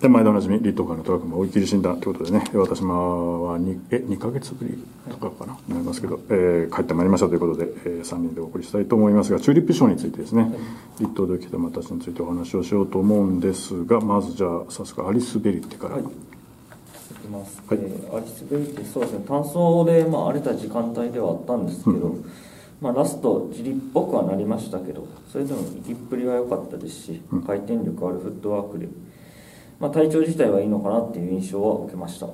で毎度おなじみリットカーのトラックも追い切り診断ということでね私もは 2, え2ヶ月ぶりとかかな、なりますけど、えー、帰ってまいりましたということで、えー、3人でお送りしたいと思いますがチューリップ賞についてですね、リットで来た私についてお話をしようと思うんですがまずじゃあ早速アリス・ベリッテから。はいきます、はい、えー、アリス・ベリってそうですね単走で、まあ、荒れた時間帯ではあったんですけど、うん、まあ、ラスト自立っぽくはなりましたけどそれでも行きっぷりは良かったですし、うん、回転力あるフットワークで、まあ、体調自体はいいのかなっていう印象は受けました。は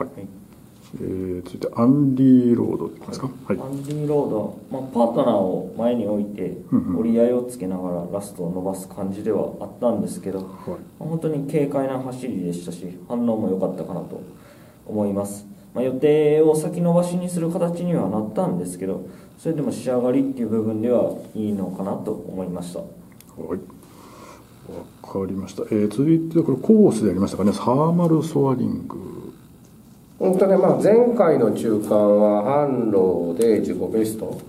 い、はいえー、続いてアンディ・ロードですか、はい、アンディ・ロード、まあ、パートナーを前に置いて折り合いをつけながらラストを伸ばす感じではあったんですけど、はい、まあ、本当に軽快な走りでしたし反応も良かったかなと思います、まあ、予定を先延ばしにする形にはなったんですけどそれでも仕上がりっていう部分ではいいのかなと思いました。はいわかりました、えー、続いてこれコースでありましたかね。サーマルソアリング。本当ね、まあ、前回の中間は販路で自己ベスト。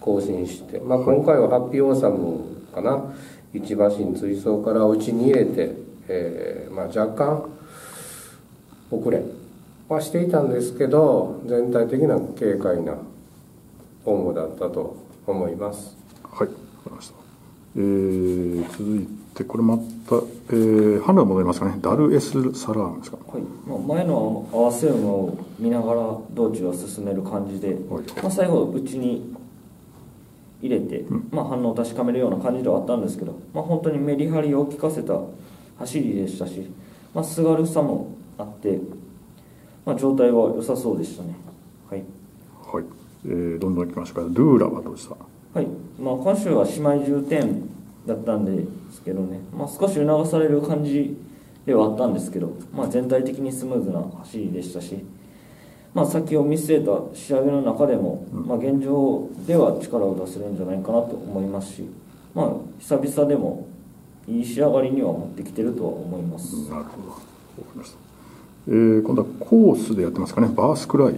更新して、まあ、今回はハッピーオーサムかな。一馬身追走から内に入れて、えーまあ、若干遅れはしていたんですけど全体的な軽快なフォームだったと思います。はい分かりました、えー、続いてでこれまた、えー、判断戻りますかね。ダルエス・サラームですか、はい。まあ、前の合わせ馬を見ながら道中は進める感じで、はい、まあ、最後内に入れて、うん、まあ、反応を確かめるような感じではあったんですけど、まあ、本当にメリハリを効かせた走りでしたし、まあ、すがるさもあって、まあ、状態は良さそうでしたね。はい、はい。えー、どんどんいきましょうか。ルーラはどうした？はい、まあ、今週は姉妹重点だったんですけどね、まあ、少し促される感じではあったんですけど、まあ、全体的にスムーズな走りでしたし、まあ、先を見据えた仕上げの中でも、まあ、現状では力を出せるんじゃないかなと思いますし、まあ、久々でもいい仕上がりには持ってきてるとは思います。なるほど。分かりました、えー、今度はコースでやってますかね。バースクライ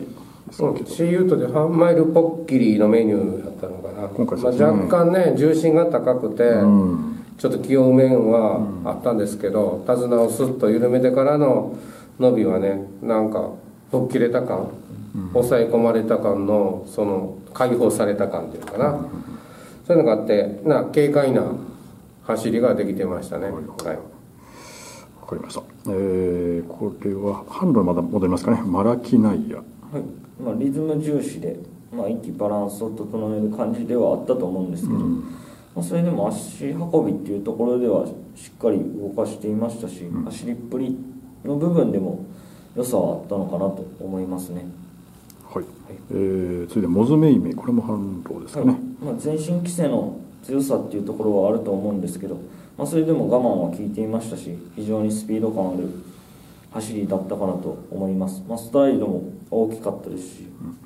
そう C ユートで半マイルポッキリのメニューだったのかな。今回、まあ、若干ね重心が高くて、うん、ちょっと気負う面はあったんですけど、手綱をスッと緩めてからの伸びはねなんか吹っ切れた感、うん、抑え込まれた感のその解放された感っていうかな、うん、そういうのがあってな軽快な走りができてましたね、はい、はい。わかりました。えー、これは販路まだ戻りますかね。マラキナイヤ。はいまあ、リズム重視で、まあ、息バランスを整える感じではあったと思うんですけど、うん、まあ、それでも足運びっていうところではしっかり動かしていましたし、うん、走りっぷりの部分でも良さはあったのかなと思いますね。はい、はい、えー、続いてモズメイメこれも反動ですかね、はい、まあ、全身規制の強さっていうところはあると思うんですけど、まあ、それでも我慢は効いていましたし非常にスピード感ある走りだったかなと思います、まあ、ストライドも大きかったですし、うん、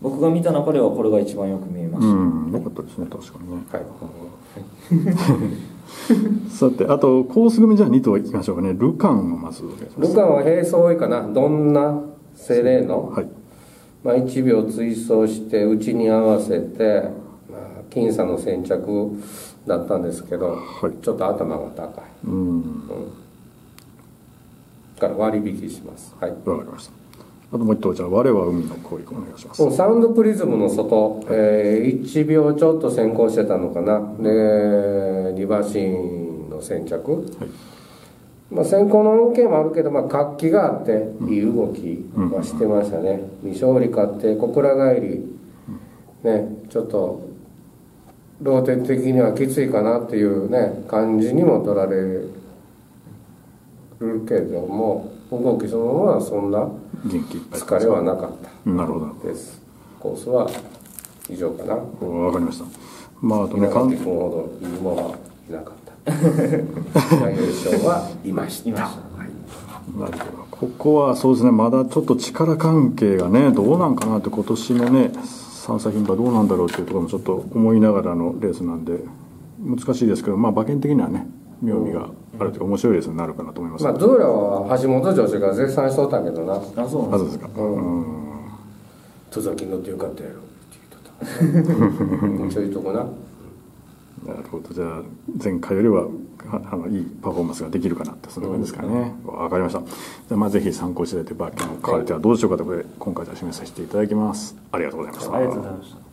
僕が見た中ではこれが一番よく見えました、うん、よかったですね確かにね。はい。さてあとコース組じゃあ2頭いきましょうかね。ルカンをまずルカンは並走多いかな。どんなセレーノ、はい。まあ、1秒追走して内に合わせて、まあ、僅差の先着だったんですけど、はい、ちょっと頭が高い。うん、うんから割引しますはいわかりましたあともう一頭じゃあ我は海の恋お願いしますサウンドプリズムの外、はい、えー、1秒ちょっと先行してたのかなでリバーシンの先着、はいまあ、先行の恩恵もあるけど、まあ、活気があっていい動きはしてましたね、うん、未勝利勝って小倉帰り、ねちょっとローテ的にはきついかなっていうね感じにも取られるるけども動きそのものはそんな疲れはなかったなるほど。です。コースは以上かな。わかりました。まああとね監督ほどいいものはいなかった。大優勝はいました。なるほどここはそうですね。まだちょっと力関係がねどうなんかなって今年のね三歳牝馬どうなんだろうっていうところもちょっと思いながらのレースなんで難しいですけどまあ馬券的にはね妙味があるというか面白いレースになるかなと思います、まあ、ドゥーラは橋本女子が絶賛しとったけどな。あそうなんですか。うん戸崎乗ってよかったやろって言っとった。そういうとこな。なるほど。じゃあ前回よりはあのいいパフォーマンスができるかなってそんな感じですかね。わ、かりました。じゃあまあぜひ参考していただいてバーキンを買われてはどうでしょうかということで今回じゃあ締めさせていただきます。ありがとうございました。ありがとうございました